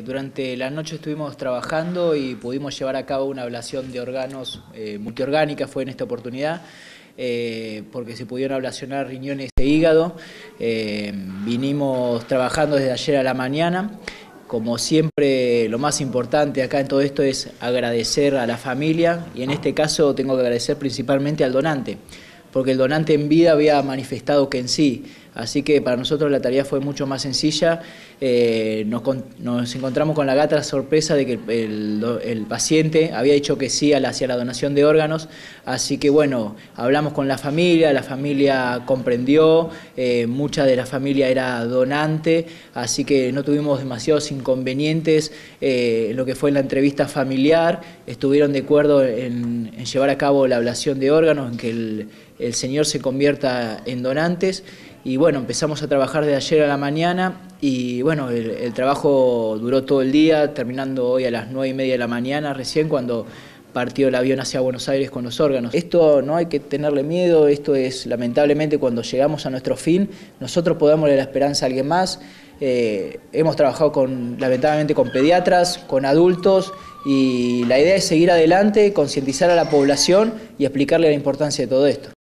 Durante la noche estuvimos trabajando y pudimos llevar a cabo una ablación de órganos eh, multiorgánica, fue en esta oportunidad, eh, porque se pudieron ablacionar riñones e hígado. Eh, vinimos trabajando desde ayer a la mañana. Como siempre, lo más importante acá en todo esto es agradecer a la familia y en este caso tengo que agradecer principalmente al donante porque el donante en vida había manifestado que en sí. Así que para nosotros la tarea fue mucho más sencilla. Eh, nos, encontramos con la gata sorpresa de que el, paciente había dicho que sí hacia la donación de órganos. Así que bueno, hablamos con la familia, la familia comprendió, eh, mucha de la familia era donante, así que no tuvimos demasiados inconvenientes eh, en lo que fue la entrevista familiar. Estuvieron de acuerdo en, llevar a cabo la ablación de órganos, en que el el Señor se convierta en donantes. Y bueno, empezamos a trabajar de ayer a la mañana y bueno, el, trabajo duró todo el día, terminando hoy a las nueve y media de la mañana, recién cuando partió el avión hacia Buenos Aires con los órganos. Esto no hay que tenerle miedo, esto es lamentablemente cuando llegamos a nuestro fin, nosotros podemos darle la esperanza a alguien más. Eh, hemos trabajado con, lamentablemente con pediatras, con adultos y la idea es seguir adelante, concientizar a la población y explicarle la importancia de todo esto.